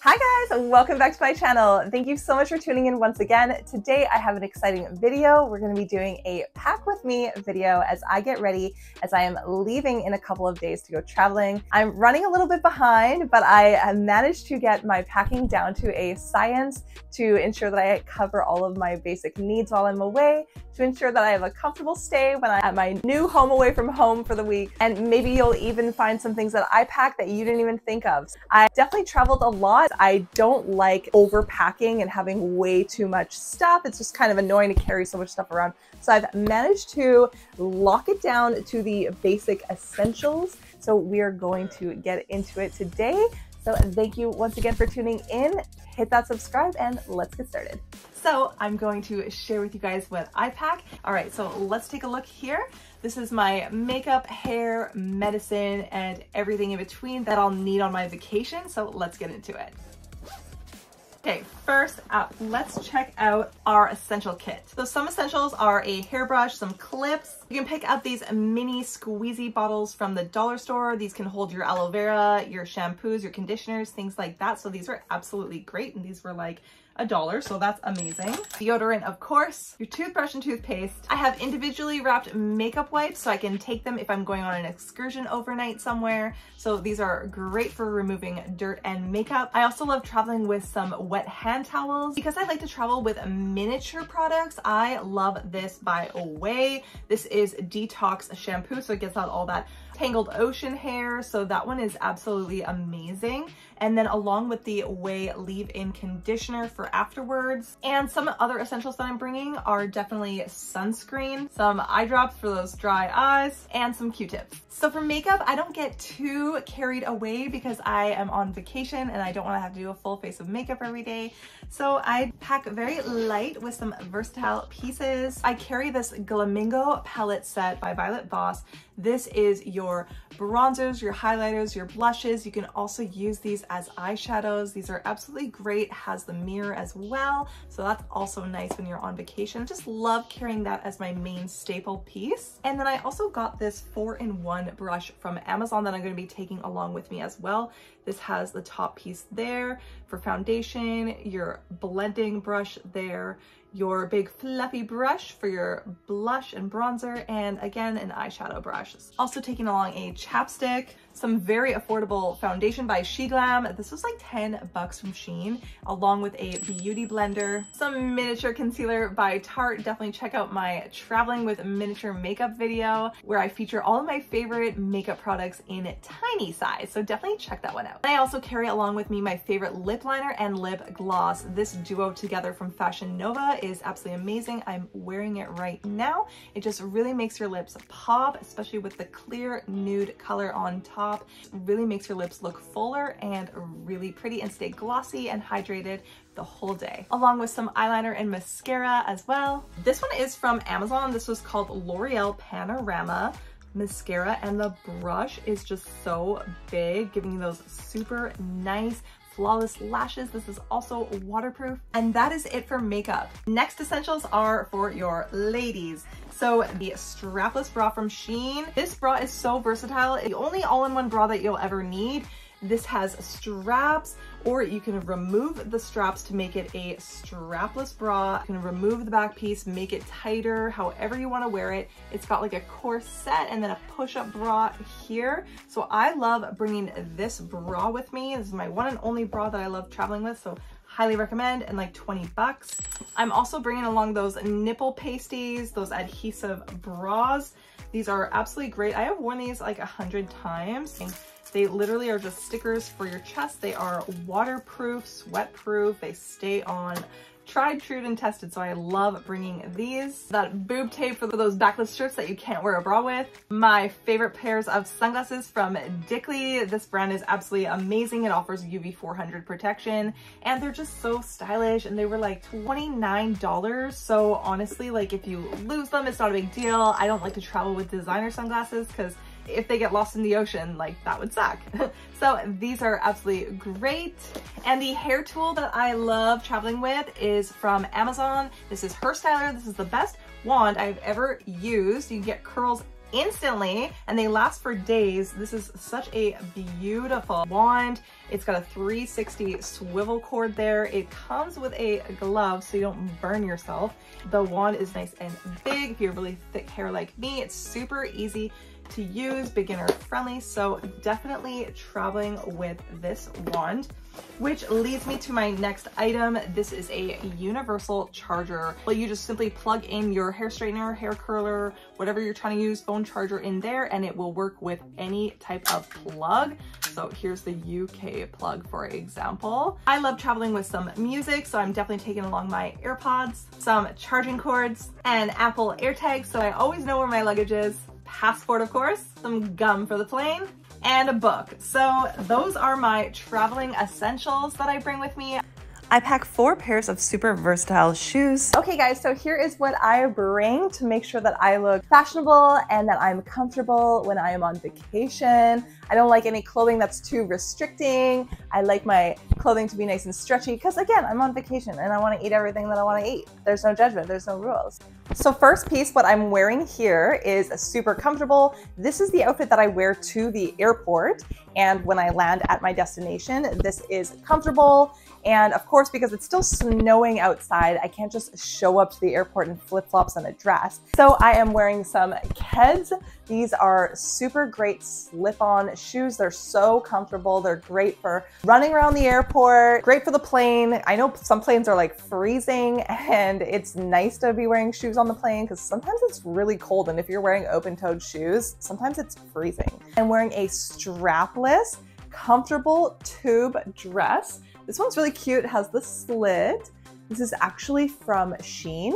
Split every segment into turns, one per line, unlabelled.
Hi guys, welcome back to my channel. Thank you so much for tuning in once again. Today I have an exciting video. We're going to be doing a pack with me video as I get ready as I am leaving in a couple of days to go traveling. I'm running a little bit behind, but I managed to get my packing down to a science to ensure that I cover all of my basic needs while I'm away, to ensure that I have a comfortable stay when I'm at my new home away from home for the week. And maybe you'll even find some things that I pack that you didn't even think of. I definitely traveled a lot I don't like overpacking and having way too much stuff. It's just kind of annoying to carry so much stuff around. So I've managed to lock it down to the basic essentials. So we are going to get into it today. So thank you once again for tuning in. Hit that subscribe and let's get started. So I'm going to share with you guys what I pack. All right, so let's take a look here. This is my makeup, hair, medicine, and everything in between that I'll need on my vacation. So let's get into it. Okay, first up, let's check out our essential kit. So some essentials are a hairbrush, some clips. You can pick up these mini squeezy bottles from the dollar store. These can hold your aloe vera, your shampoos, your conditioners, things like that. So these are absolutely great. And these were like a dollar, so that's amazing. Deodorant, of course, your toothbrush and toothpaste. I have individually wrapped makeup wipes so I can take them if I'm going on an excursion overnight somewhere. So these are great for removing dirt and makeup. I also love traveling with some wet hand towels. Because I like to travel with miniature products, I love this by Ouai. This is Is detox Shampoo, so it gets out all that Tangled Ocean hair. So that one is absolutely amazing. And then along with the Ouai leave-in conditioner for afterwards. And some other essentials that I'm bringing are definitely sunscreen, some eye drops for those dry eyes, and some Q-tips. So for makeup, I don't get too carried away because I am on vacation and I don't want to have to do a full face of makeup every day. So I pack very light with some versatile pieces. I carry this Glamingo palette set by Violet Voss. This is your bronzers, your highlighters, your blushes. You can also use these as eyeshadows. These are absolutely great. Has the mirror as well. So that's also nice when you're on vacation. Just love carrying that as my main staple piece. And then I also got this four-in-one brush from Amazon that I'm going to be taking along with me as well. This has the top piece there for foundation, your blending brush there, your big fluffy brush for your blush and bronzer, and again, an eyeshadow brush. Also taking along a chapstick, some very affordable foundation by SHEGLAM. This was like 10 bucks from Shein, along with a beauty blender, some miniature concealer by Tarte. Definitely check out my traveling with miniature makeup video where I feature all of my favorite makeup products in tiny size. So definitely check that one out. I also carry along with me my favorite lip liner and lip gloss. This duo together from Fashion Nova is absolutely amazing. I'm wearing it right now. It just really makes your lips pop, especially with the clear nude color on top top. really makes your lips look fuller and really pretty and stay glossy and hydrated the whole day, along with some eyeliner and mascara as well. This one is from Amazon. This was called L'Oreal Panorama mascara and the brush is just so big, giving you those super nice flawless lashes. This is also waterproof. And that is it for makeup. Next essentials are for your ladies. So the strapless bra from Shein. This bra is so versatile. The only all-in-one bra that you'll ever need. This has straps or you can remove the straps to make it a strapless bra. You can remove the back piece, make it tighter, however you want to wear it. It's got like a corset and then a push-up bra here. So I love bringing this bra with me. This is my one and only bra that I love traveling with. So highly recommend and like 20 bucks. I'm also bringing along those nipple pasties, those adhesive bras. These are absolutely great. I have worn these like a hundred times. They literally are just stickers for your chest. They are waterproof, sweatproof. They stay on tried, true, and tested, so I love bringing these. That boob tape for those backless shirts that you can't wear a bra with. My favorite pairs of sunglasses from Dickley. This brand is absolutely amazing. It offers UV 400 protection, and they're just so stylish, and they were like $29. So honestly, like if you lose them, it's not a big deal. I don't like to travel with designer sunglasses because if they get lost in the ocean, like that would suck. so these are absolutely great. And the hair tool that I love traveling with is from Amazon. This is Herstyler. This is the best wand I've ever used. You get curls instantly and they last for days. This is such a beautiful wand. It's got a 360 swivel cord there. It comes with a glove so you don't burn yourself. The wand is nice and big. If you have really thick hair like me, it's super easy to use, beginner friendly. So definitely traveling with this wand which leads me to my next item. This is a universal charger. Well, you just simply plug in your hair straightener, hair curler, whatever you're trying to use, phone charger in there, and it will work with any type of plug. So here's the UK plug, for example. I love traveling with some music, so I'm definitely taking along my AirPods, some charging cords, and Apple AirTags, so I always know where my luggage is. Passport, of course, some gum for the plane, and a book. So those are my traveling essentials that I bring with me. I pack four pairs of super versatile shoes. Okay guys, so here is what I bring to make sure that I look fashionable and that I'm comfortable when I am on vacation. I don't like any clothing that's too restricting. I like my clothing to be nice and stretchy because again, I'm on vacation and I want to eat everything that I want to eat. There's no judgment, there's no rules. So first piece, what I'm wearing here is super comfortable. This is the outfit that I wear to the airport. And when I land at my destination, this is comfortable. And of course, because it's still snowing outside, I can't just show up to the airport in flip flops and a dress. So I am wearing some Keds. These are super great slip on shoes. They're so comfortable. They're great for running around the airport, great for the plane. I know some planes are like freezing and it's nice to be wearing shoes on the plane because sometimes it's really cold. And if you're wearing open toed shoes, sometimes it's freezing. I'm wearing a strapless, comfortable tube dress. This one's really cute. It has the slit. This is actually from Shein.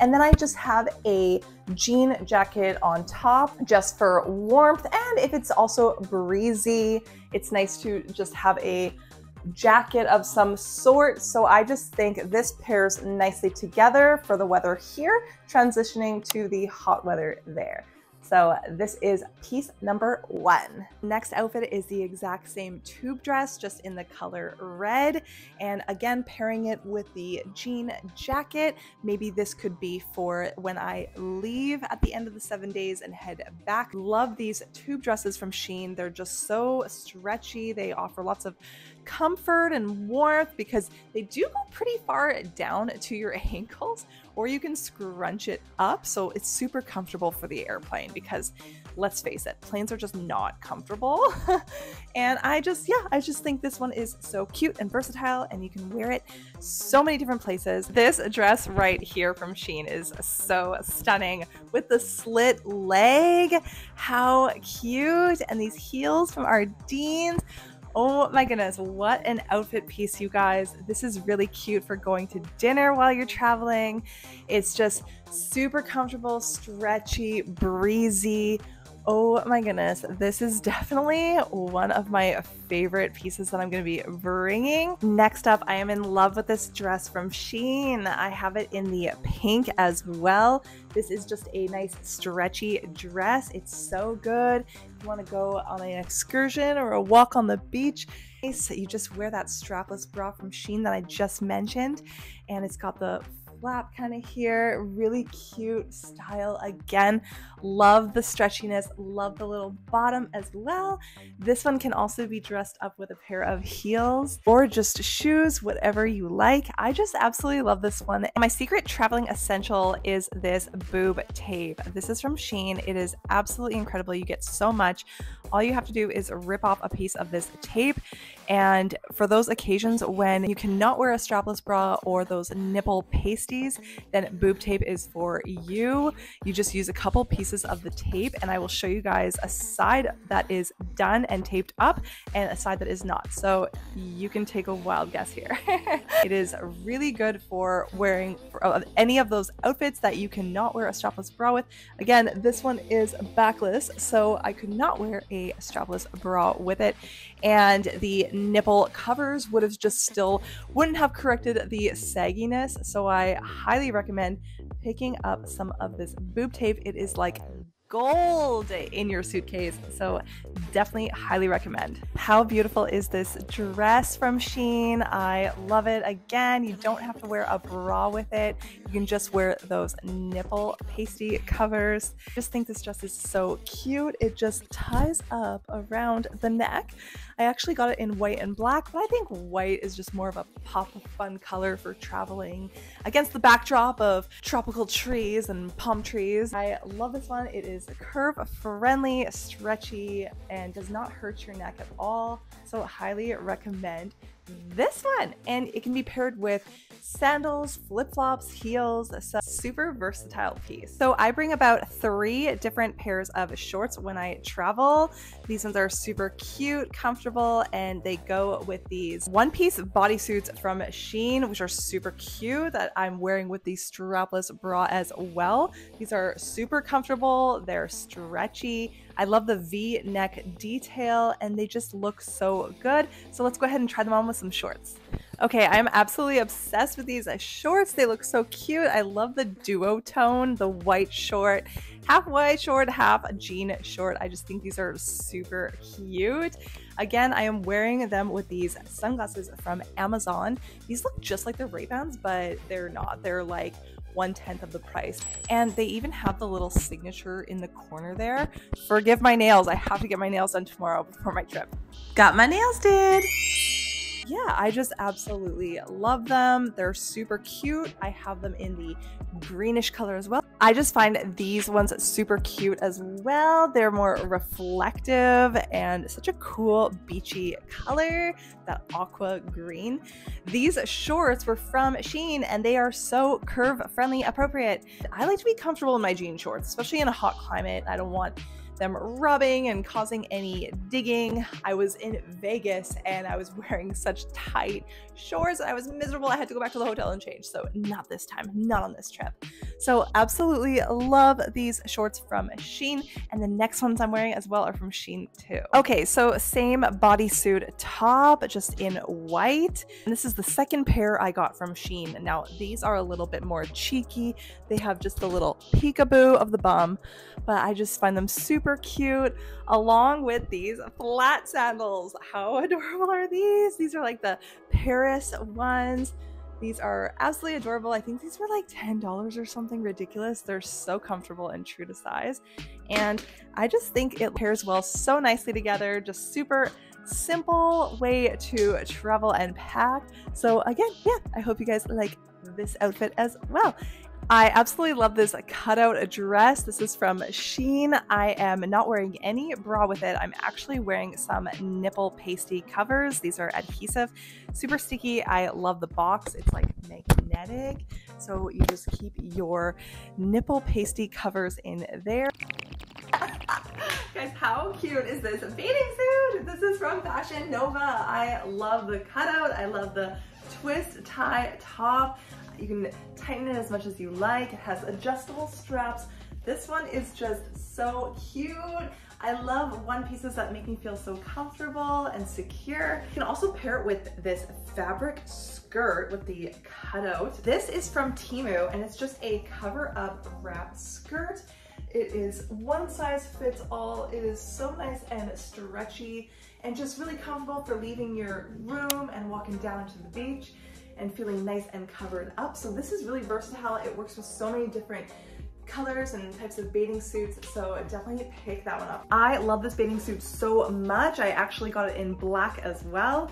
And then I just have a jean jacket on top just for warmth. And if it's also breezy, it's nice to just have a jacket of some sort. So I just think this pairs nicely together for the weather here, transitioning to the hot weather there. So this is piece number one. Next outfit is the exact same tube dress, just in the color red. And again, pairing it with the jean jacket. Maybe this could be for when I leave at the end of the seven days and head back. Love these tube dresses from Shein. They're just so stretchy. They offer lots of comfort and warmth because they do go pretty far down to your ankles, or you can scrunch it up. So it's super comfortable for the airplane because let's face it, planes are just not comfortable. and I just, yeah, I just think this one is so cute and versatile and you can wear it so many different places. This dress right here from Shein is so stunning with the slit leg. How cute. And these heels from Ardene's. Oh my goodness, what an outfit piece, you guys. This is really cute for going to dinner while you're traveling. It's just super comfortable, stretchy, breezy. Oh my goodness, this is definitely one of my favorite pieces that I'm going to be bringing. Next up, I am in love with this dress from Shein. I have it in the pink as well. This is just a nice stretchy dress. It's so good. If you want to go on an excursion or a walk on the beach, you just wear that strapless bra from Shein that I just mentioned, and it's got the flap kind of here. Really cute style. Again, love the stretchiness, love the little bottom as well. This one can also be dressed up with a pair of heels or just shoes, whatever you like. I just absolutely love this one. My secret traveling essential is this boob tape. This is from Shein. It is absolutely incredible. You get so much. All you have to do is rip off a piece of this tape. And for those occasions when you cannot wear a strapless bra or those nipple pasties, then boob tape is for you. You just use a couple pieces of the tape and I will show you guys a side that is done and taped up and a side that is not. So you can take a wild guess here. it is really good for wearing any of those outfits that you cannot wear a strapless bra with. Again, this one is backless, so I could not wear a strapless bra with it. And the nipple covers would have just still wouldn't have corrected the sagginess. So I highly recommend picking up some of this boob tape. It is like gold in your suitcase. So definitely highly recommend. How beautiful is this dress from Shein? I love it. Again, you don't have to wear a bra with it. You can just wear those nipple pasty covers. I just think this dress is so cute. It just ties up around the neck. I actually got it in white and black, but I think white is just more of a pop of fun color for traveling against the backdrop of tropical trees and palm trees. I love this one. It is curve friendly, stretchy, and does not hurt your neck at all. So highly recommend this one. And it can be paired with sandals, flip-flops, heels, so super versatile piece. So I bring about three different pairs of shorts when I travel. These ones are super cute, comfortable, and they go with these one-piece bodysuits from Shein, which are super cute that I'm wearing with the strapless bra as well. These are super comfortable, they're stretchy, I love the V neck detail and they just look so good. So let's go ahead and try them on with some shorts. Okay, I'm absolutely obsessed with these shorts. They look so cute. I love the duo tone, the white short, half white short, half jean short. I just think these are super cute. Again, I am wearing them with these sunglasses from Amazon. These look just like the Ray-Bans, but they're not. They're like one tenth of the price. And they even have the little signature in the corner there. Forgive my nails. I have to get my nails done tomorrow before my trip. Got my nails did yeah, I just absolutely love them. They're super cute. I have them in the greenish color as well. I just find these ones super cute as well. They're more reflective and such a cool beachy color, that aqua green. These shorts were from Shein and they are so curve friendly appropriate. I like to be comfortable in my jean shorts, especially in a hot climate. I don't want them rubbing and causing any digging. I was in Vegas and I was wearing such tight shorts. I was miserable. I had to go back to the hotel and change. So, not this time, not on this trip. So, absolutely love these shorts from Shein. And the next ones I'm wearing as well are from Shein too. Okay, so same bodysuit top, just in white. And this is the second pair I got from Shein. Now, these are a little bit more cheeky. They have just a little peekaboo of the bum, but I just find them super cute along with these flat sandals. How adorable are these? These are like the Paris ones. These are absolutely adorable. I think these were like $10 or something ridiculous. They're so comfortable and true to size. And I just think it pairs well so nicely together. Just super simple way to travel and pack. So again, yeah, I hope you guys like this outfit as well. I absolutely love this cutout dress. This is from Shein. I am not wearing any bra with it. I'm actually wearing some nipple pasty covers. These are adhesive, super sticky. I love the box. It's like magnetic. So you just keep your nipple pasty covers in there. Guys, how cute is this bathing suit? This is from Fashion Nova. I love the cutout. I love the twist tie top. You can tighten it as much as you like. It has adjustable straps. This one is just so cute. I love one pieces that make me feel so comfortable and secure. You can also pair it with this fabric skirt with the cutout. This is from Temu and it's just a cover up wrap skirt. It is one size fits all. It is so nice and stretchy and just really comfortable for leaving your room and walking down to the beach and feeling nice and covered up. So this is really versatile. It works with so many different colors and types of bathing suits, so definitely pick that one up. I love this bathing suit so much. I actually got it in black as well.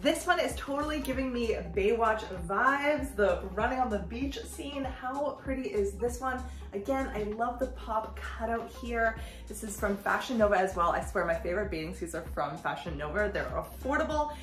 This one is totally giving me Baywatch vibes, the running on the beach scene. How pretty is this one? Again, I love the pop cutout here. This is from Fashion Nova as well. I swear my favorite bathing suits are from Fashion Nova. They're affordable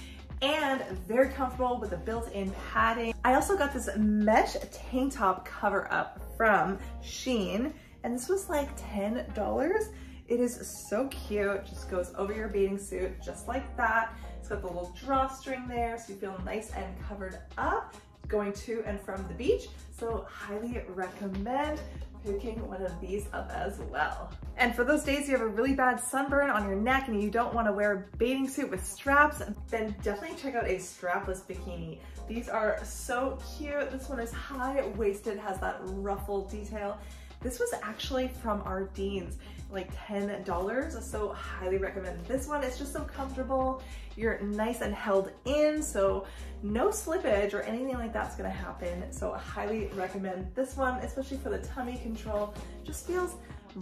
and very comfortable with the built-in padding. I also got this mesh tank top cover up from Shein, and this was like $10. It is so cute, just goes over your bathing suit just like that. It's got the little drawstring there so you feel nice and covered up going to and from the beach. So highly recommend picking one of these up as well. And for those days you have a really bad sunburn on your neck and you don't want to wear a bathing suit with straps, then definitely check out a strapless bikini. These are so cute. This one is high-waisted, has that ruffle detail. This was actually from our Dean's like $10. So highly recommend this one. It's just so comfortable. You're nice and held in, so no slippage or anything like that's gonna happen. So I highly recommend this one, especially for the tummy control. Just feels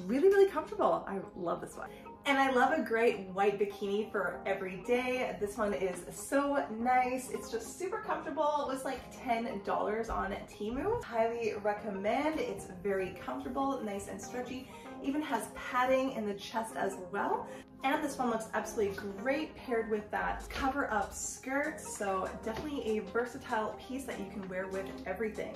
really, really comfortable. I love this one. And I love a great white bikini for every day. This one is so nice. It's just super comfortable. It was like $10 on Temu. Highly recommend. It's very comfortable, nice and stretchy. Even has padding in the chest as well. And this one looks absolutely great paired with that cover up skirt. So definitely a versatile piece that you can wear with everything.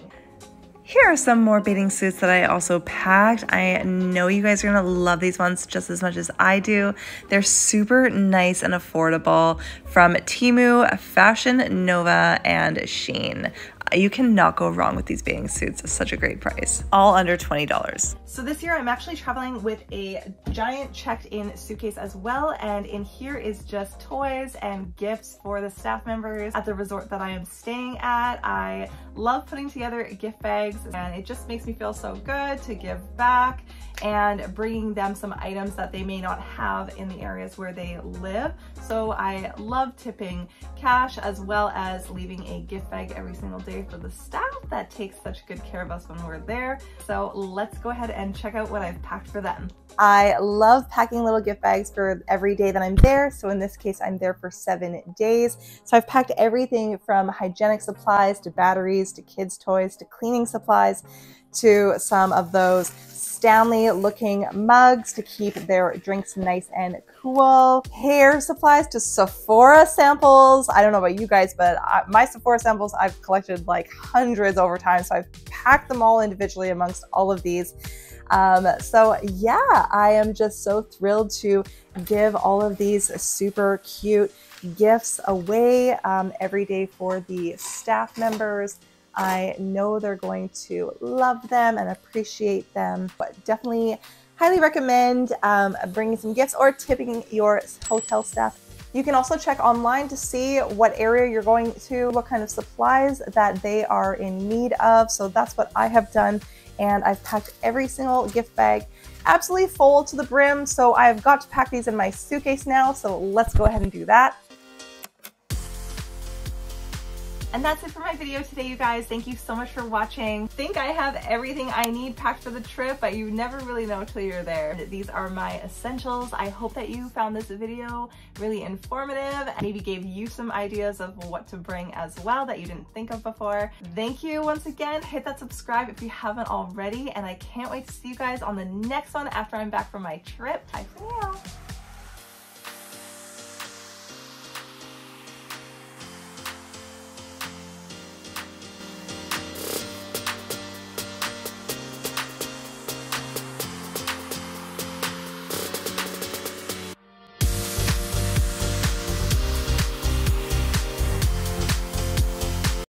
Here are some more bathing suits that I also packed. I know you guys are gonna love these ones just as much as I do. They're super nice and affordable from Temu, Fashion Nova, and Shein. You cannot go wrong with these bathing suits. It's such a great price. All under $20. So this year I'm actually traveling with a giant checked in suitcase as well. And in here is just toys and gifts for the staff members at the resort that I am staying at. I love putting together gift bags and it just makes me feel so good to give back and bringing them some items that they may not have in the areas where they live. So I love tipping cash as well as leaving a gift bag every single day for the staff that takes such good care of us when we're there. So let's go ahead and check out what I've packed for them. I love packing little gift bags for every day that I'm there. So in this case, I'm there for seven days. So I've packed everything from hygienic supplies to batteries to kids' toys to cleaning supplies to some of those Stanley looking mugs to keep their drinks nice and cool. Hair supplies to Sephora samples. I don't know about you guys, but I, my Sephora samples, I've collected like hundreds over time. So I've packed them all individually amongst all of these. Um, so yeah, I am just so thrilled to give all of these super cute gifts away um, every day for the staff members. I know they're going to love them and appreciate them, but definitely highly recommend um, bringing some gifts or tipping your hotel staff. You can also check online to see what area you're going to, what kind of supplies that they are in need of. So that's what I have done. And I've packed every single gift bag absolutely full to the brim. So I've got to pack these in my suitcase now. So let's go ahead and do that. And that's it for my video today, you guys. Thank you so much for watching. Think I have everything I need packed for the trip, but you never really know till you're there. These are my essentials. I hope that you found this video really informative, and maybe gave you some ideas of what to bring as well that you didn't think of before. Thank you once again. Hit that subscribe if you haven't already, and I can't wait to see you guys on the next one after I'm back from my trip. Bye for now.